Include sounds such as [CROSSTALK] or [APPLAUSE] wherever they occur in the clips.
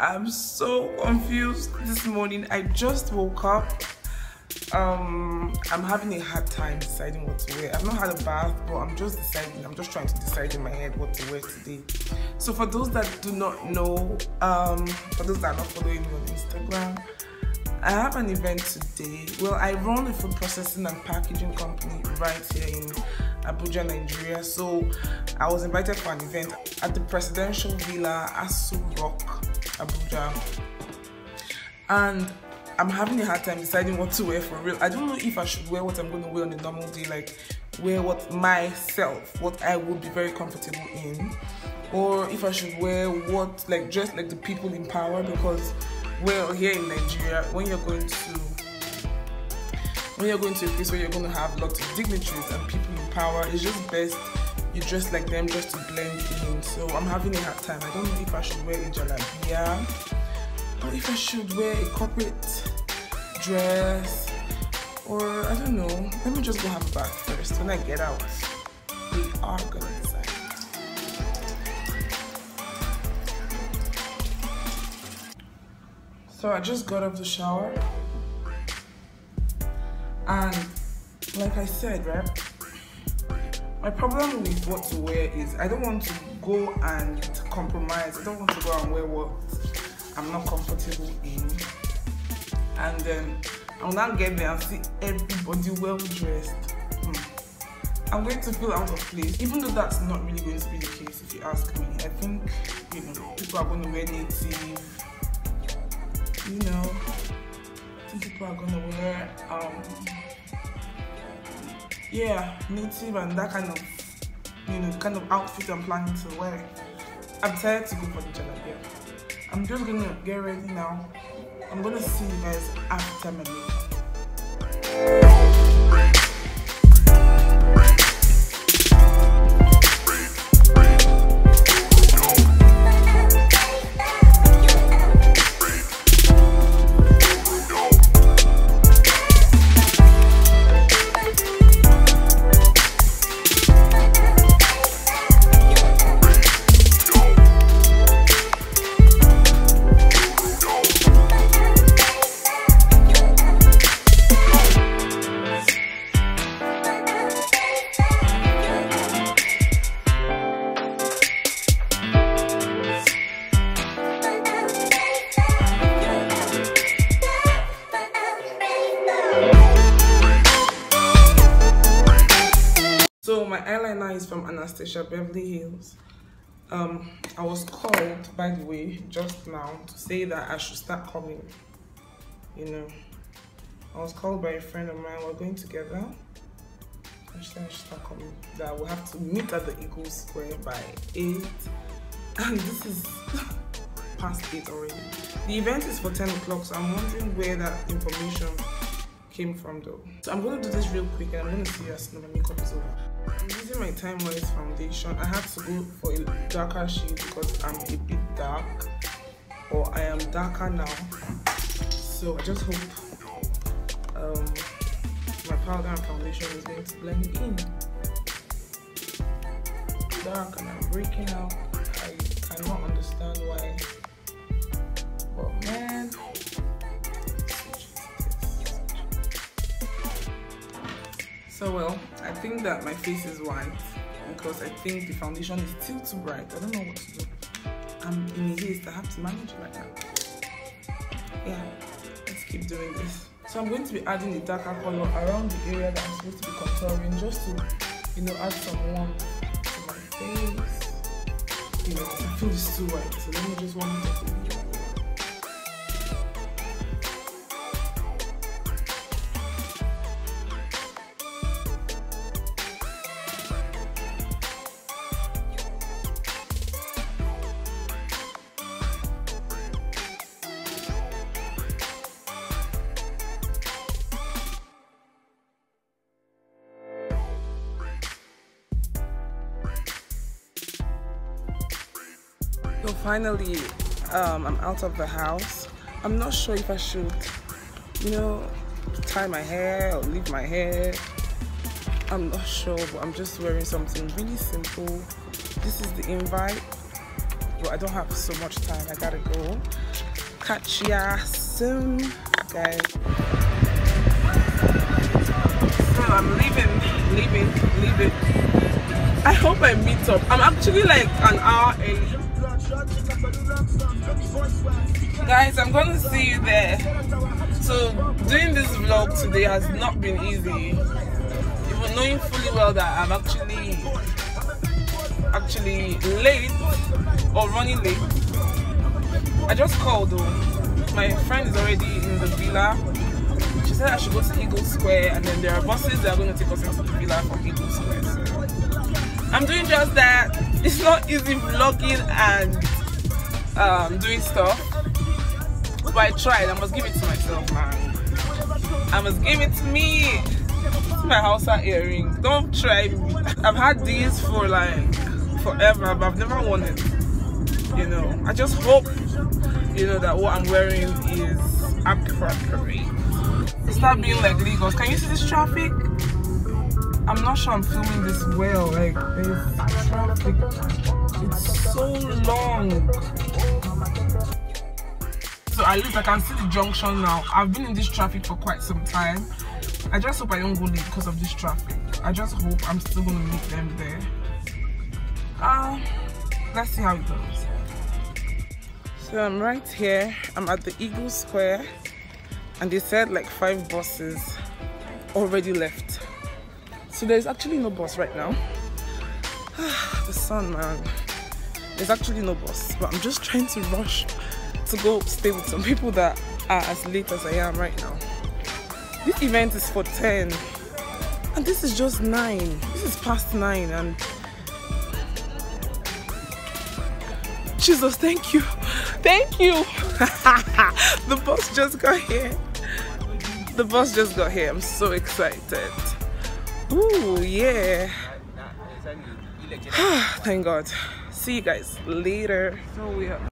I'm so confused this morning. I just woke up. Um, I'm having a hard time deciding what to wear. I've not had a bath, but I'm just deciding. I'm just trying to decide in my head what to wear today. So for those that do not know, um, for those that are not following me on Instagram, I have an event today. Well, I run a food processing and packaging company right here in Abuja, Nigeria. So I was invited for an event at the Presidential Villa, Aso Rock, Abuja. And I'm having a hard time deciding what to wear for real. I don't know if I should wear what I'm going to wear on a normal day, like wear what myself, what I would be very comfortable in, or if I should wear what, like, dress like the people in power because well here in Nigeria when you're going to when you're going to a place where you're going to have lots of dignitaries and people in power it's just best you dress like them just to blend in. So I'm having a hard time. I don't know if I should wear a jalabia or if I should wear a corporate dress. Or I don't know. Let me just go have a bath first. When I get out we are gonna decide. So I just got out of the shower. And like I said, right? My problem with what to wear is I don't want to go and compromise. I don't want to go and wear what I'm not comfortable in. And then I'll not get there and see everybody well dressed. Hmm. I'm going to feel out of place, even though that's not really going to be the case if you ask me. I think, you know, people are going to wear native you know, people are gonna wear, um, yeah, native and that kind of, you know, kind of outfit I'm planning to wear. I'm tired to go for the jalabia. I'm just gonna get ready now. I'm gonna see you guys after my makeup. Eyeliner is from Anastasia Beverly Hills. Um, I was called, by the way, just now to say that I should start coming. You know, I was called by a friend of mine. We're going together. I said I should start coming. That we'll have to meet at the Eagle Square by eight, and this is [LAUGHS] past eight already. The event is for ten o'clock, so I'm wondering where that information came from though. So I'm gonna do this real quick and I'm gonna see you as soon as my makeup is over. I'm using my Time Wise foundation. I have to go for a darker shade because I'm a bit dark or I am darker now. So I just hope um, my powder and foundation is going to blend in. Dark and I'm breaking out. I cannot understand why. But man, So well, think that my face is white because I think the foundation is still too bright. I don't know what to do. I'm in haste. I have to manage like that. Yeah, let's keep doing this. So I'm going to be adding a darker color around the area that I'm supposed to be contouring just to, you know, add some warmth to my face. You know, I feel it's too white. So let me just warm it up So finally, um, I'm out of the house. I'm not sure if I should, you know, tie my hair or leave my hair. I'm not sure, but I'm just wearing something really simple. This is the invite. but I don't have so much time. I gotta go. Catch ya soon, guys. So I'm leaving, leaving, leaving. I hope I meet up. I'm actually like an hour early. Guys, I'm gonna see you there. So doing this vlog today has not been easy. Even knowing fully well that I'm actually actually late or running late. I just called though. My friend is already in the villa. She said I should go to Eagle Square and then there are buses that are going to take us into the villa from Eagle Square. So I'm doing just that. It's not easy vlogging and um, doing stuff. But I tried. I must give it to myself, man. I must give it to me. My house earrings. Don't try me. I've had these for like forever, but I've never worn it. You know, I just hope, you know, that what I'm wearing is appropriate. Start being like Lagos. Can you see this traffic? I'm not sure I'm filming this well. Like, there's traffic. It's so long. So at least I can see the junction now. I've been in this traffic for quite some time. I just hope I don't go late because of this traffic. I just hope I'm still gonna meet them there. Um, let's see how it goes. So I'm right here. I'm at the Eagle Square, and they said like five buses already left. So there's actually no bus right now. [SIGHS] the sun, man. There's actually no bus, but I'm just trying to rush to go stay with some people that are as late as I am right now. This event is for 10 and this is just 9. This is past 9 and Jesus, thank you. [LAUGHS] Thank you. [LAUGHS] the bus just got here. The bus just got here. I'm so excited. Ooh, yeah. [SIGHS] thank God. See you guys later. So we are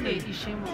你一些吗？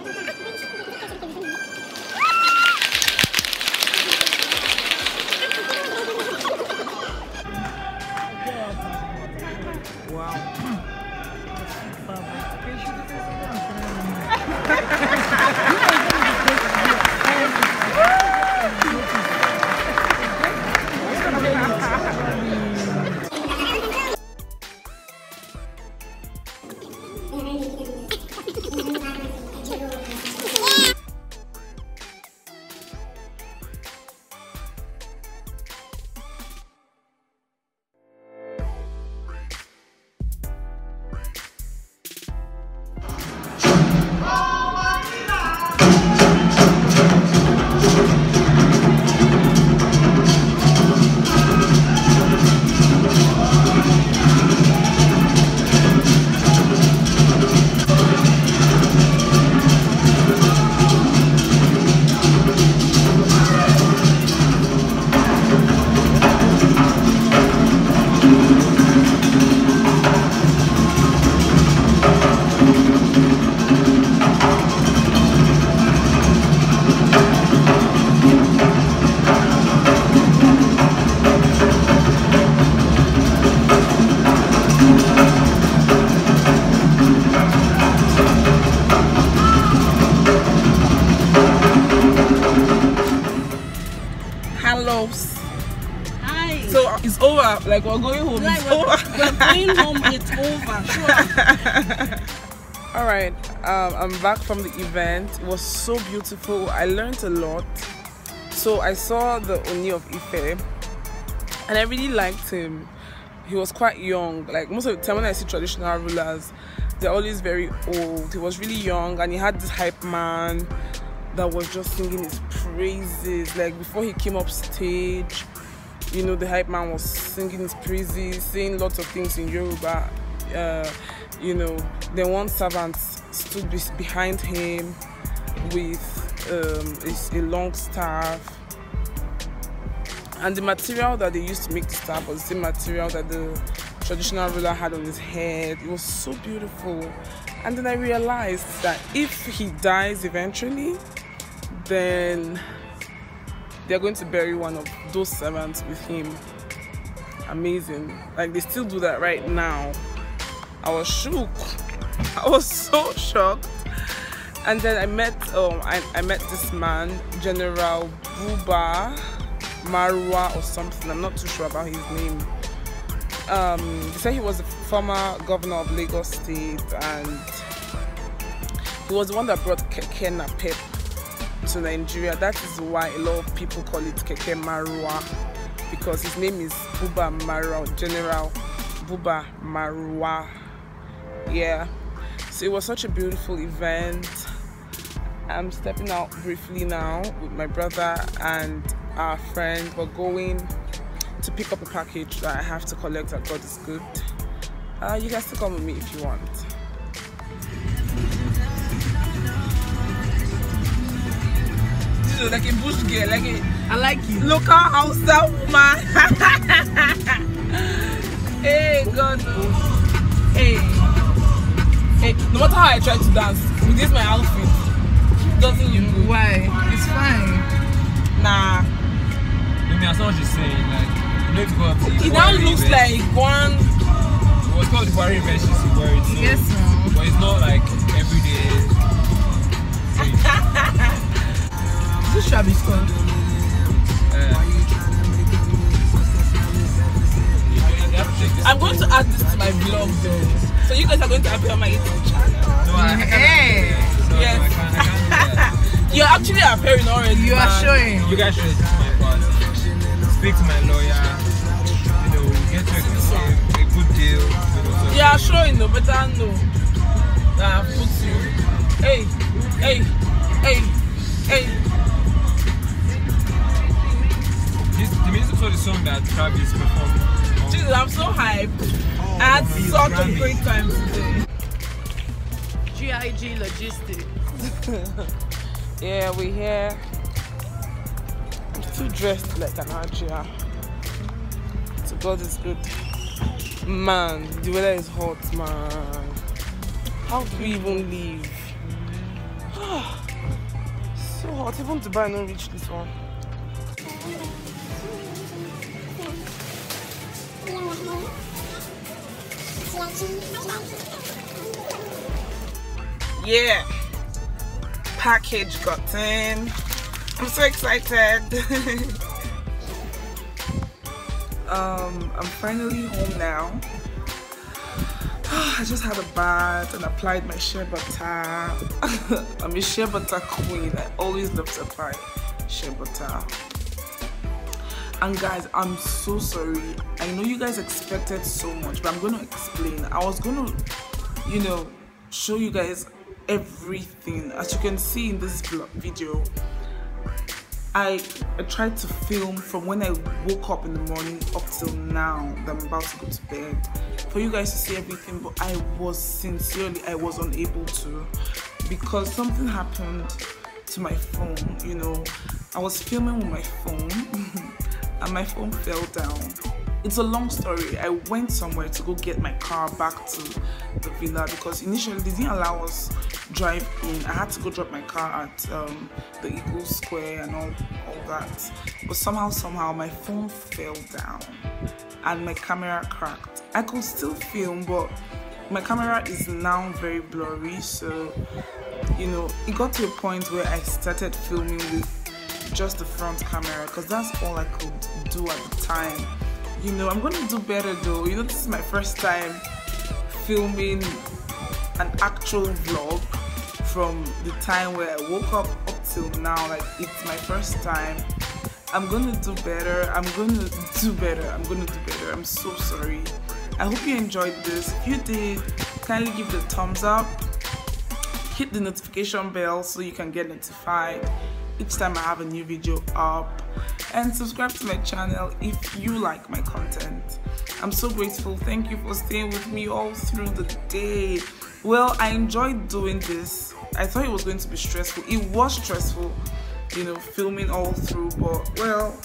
Like we're going home. Like we're, we're going home. It's over. Sure. [LAUGHS] All right. Um, I'm back from the event. It was so beautiful. I learned a lot. So I saw the Oni of Ife, and I really liked him. He was quite young. Like most of the time when I see traditional rulers, they're always very old. He was really young, and he had this hype man that was just singing his praises. Like before he came up stage, you know, the hype man was singing his praises, saying lots of things in Yoruba. Uh, you know, then one servant stood behind him with um, a, a long staff. And the material that they used to make the staff was the material that the traditional ruler had on his head. It was so beautiful. And then i realized that if he dies eventually then they're going to bury one of those servants with him. Amazing. Like they still do that right now. I was shook. [LAUGHS] I was so shocked. And then i met um i, I met this man general buba marwa or something. I'm not too sure about his name. Um he said he was the former governor of lagos state and he was the one that brought keke napep to nigeria. That is why a lot of people call it keke marwa because his name is buba marwa general buba marwa yeah. So it was such a beautiful event. I'm stepping out briefly now with my brother and our friend. We're going to pick up a package that i have to collect at god is good. Uh, you guys can come with me if you want like a bush girl, like a I like you. Local house woman. [LAUGHS] hey God. Hey. Hey, no matter how I try to dance, with this my outfit, doesn't look good. Why? It's fine. Nah. I mean, that's not what she's saying. Like, you know, you to It now looks like one. It was called the Buhari event. She's wearing so, Yes, ma'am. Actually appearing already. You are showing. You guys should my part. Speak to my lawyer. You know, get to a, a good deal. You know, You are showing though, but I know that I've put you. Hey, hey, hey, hey. This, the music for the song that Travis performed. Jesus, I'm so hyped. Oh, I had such a great time today. GIG Logistics. [LAUGHS] Yeah, we here. I'm still dressed like an Adria. So God is good. Man, the weather is hot, man. How do we even leave? [SIGHS] so hot. Even Dubai not reach this one. Yeah. Package got in. I'm so excited. [LAUGHS] um, I'm finally home now. [SIGHS] I just had a bath and applied my shea butter. [LAUGHS] I'm a shea butter queen. I always love to apply shea butter. And guys, I'm so sorry. I know you guys expected so much, but I'm going to explain. I was going to, you know, show you guys everything. As you can see in this video, I, I tried to film from when I woke up in the morning up till now that I'm about to go to bed for you guys to see everything but I was sincerely I was unable to because something happened to my phone you know I was filming with my phone [LAUGHS] and my phone fell down it's a long story. I went somewhere to go get my car back to the villa because initially they didn't allow us drive in. I had to go drop my car at um, the Eagle Square and all, all that. But somehow somehow my phone fell down and my camera cracked. I could still film but my camera is now very blurry. So you know it got to a point where I started filming with just the front camera because that's all I could do at the time you know I'm gonna do better though. You know this is my first time filming an actual vlog from the time where I woke up up till now. Like it's my first time. I'm gonna do better. I'm gonna do better. I'm gonna do better. I'm so sorry. I hope you enjoyed this. If you did kindly give it a thumbs up. Hit the notification bell so you can get notified each time I have a new video up and subscribe to my channel if you like my content. I'm so grateful. Thank you for staying with me all through the day. Well, I enjoyed doing this. I thought it was going to be stressful. It was stressful, you know, filming all through, but well,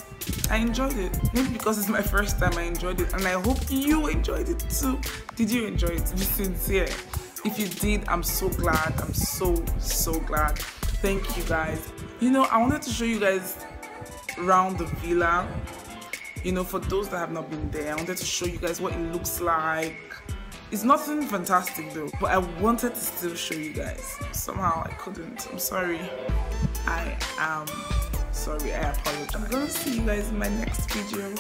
I enjoyed it. Maybe because it's my first time I enjoyed it and I hope you enjoyed it too. Did you enjoy it? Be sincere. If you did, I'm so glad. I'm so, so glad. Thank you guys. You know, I wanted to show you guys around the villa. You know, for those that have not been there, I wanted to show you guys what it looks like. It's nothing fantastic though, but I wanted to still show you guys. Somehow I couldn't. I'm sorry. I am sorry. I apologize. I'm gonna see you guys in my next video.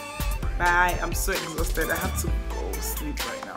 Bye. I'm so exhausted. I have to go sleep right